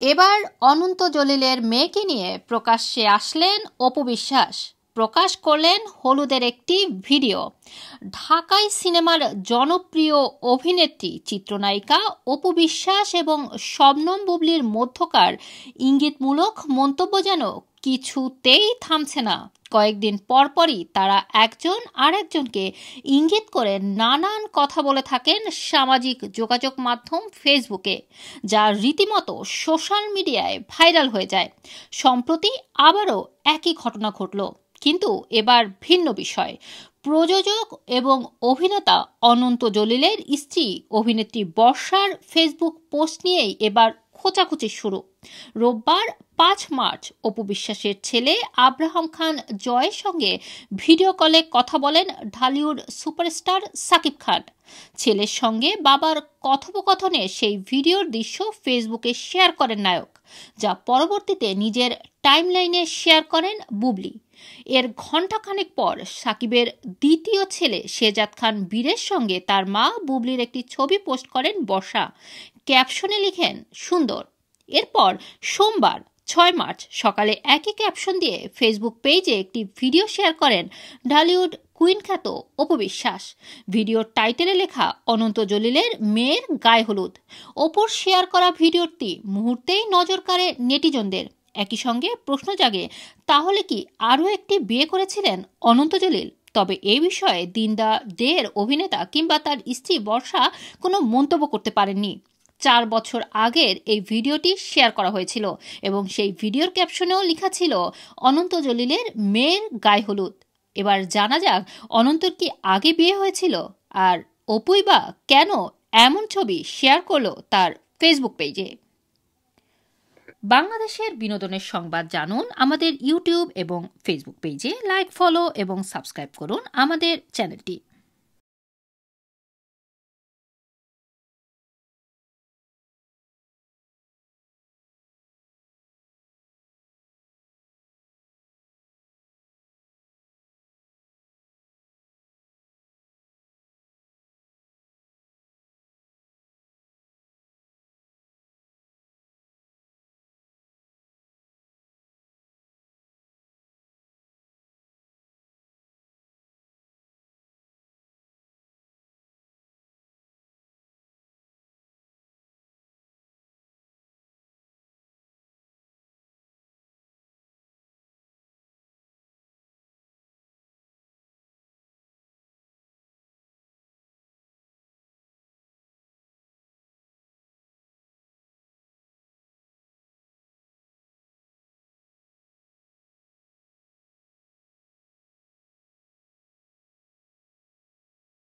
এবার অনন্ত জলিলের মেয়েকে নিয়ে প্রকাশ্যে আসলেন অপবিশ্বাস প্রকাশ করলেন হলুদের একটি ভিডিও। ঢাকায় সিনেমার জনপ্রিয় অভিনেত্রী, চিত্রনায়িকা অপু বিশ্বাস এবং শবনম বুবলির মধ্যকার ইঙ্গিতমূলক মন্তব্য যেন কিছুতেই থামছে না। কয়েকদিন পরপরই তারা একজন আরেকজনকে ইঙ্গিত করে নানান কথা বলে থাকেন সামাজিক যোগাযোগ মাধ্যম ফেসবুকে, যা রীতিমতো সোশ্যাল মিডিয়ায় ভাইরাল হয়ে যায়। সম্প্রতি আবারও একই ঘটনা ঘটল। কিন্তু এবার ভিন্ন বিষয়। প্রযোজক এবং অভিনেতা অনন্ত জলিলের স্ত্রী অভিনেত্রী বর্ষার ফেসবুক পোস্ট নিয়েই এবার খোঁচাখুচি শুরু। রোববার পাঁচ মার্চ, অপু বিশ্বাসের ছেলে আব্রাহাম খান জয়ের সঙ্গে ভিডিও কলে কথা বলেন ঢালিউড সুপারস্টার সাকিব খান। ছেলের সঙ্গে বাবার কথোপকথনে সেই ভিডিওর দৃশ্য ফেসবুকে শেয়ার করেন নায়ক, যা পরবর্তীতে নিজের টাইমলাইনে শেয়ার করেন বুবলি। এর ঘণ্টাখানেক পর সাকিবের দ্বিতীয় ছেলে শেজাদ খান বীরের সঙ্গে তার মা বুবলির একটি ছবি পোস্ট করেন বর্ষা। ক্যাপশনে লিখেন, সুন্দর। এরপর সোমবার, ছয় মার্চ, সকালে একই ক্যাপশন দিয়ে ফেসবুক পেজে একটি ভিডিও শেয়ার করেন ঢালিউড কুইন খ্যাত অপবিশ্বাস ভিডিওর টাইটেলে লেখা, অনন্ত জলিলের মেয়ের গায়ে হলুদ। ওপর শেয়ার করা ভিডিওটি মুহূর্তেই নজর কাড়ে নেটিজনদের। একই সঙ্গে প্রশ্ন জাগে, তাহলে কি আরও একটি বিয়ে করেছিলেন অনন্ত জলিল? তবে এ বিষয়ে দিনদা দের অভিনেতা কিংবা তার স্ত্রী বর্ষা কোনো মন্তব্য করতে পারেননি। চার বছর আগের এই ভিডিওটি শেয়ার করা হয়েছিল এবং সেই ভিডিওর ক্যাপশনেও লেখা ছিল, অনন্ত জলিলের মেয়ের গায়ে হলুদ। এবার জানা যাক অনন্তর কি আগে বিয়ে হয়েছিল আর অপুই বা কেন এমন ছবি শেয়ার করল তার ফেসবুক পেজে। বাংলাদেশের বিনোদনের সংবাদ জানুন আমাদের ইউটিউব এবং ফেসবুক পেজে, লাইক, ফলো এবং সাবস্ক্রাইব করুন আমাদের চ্যানেলটি।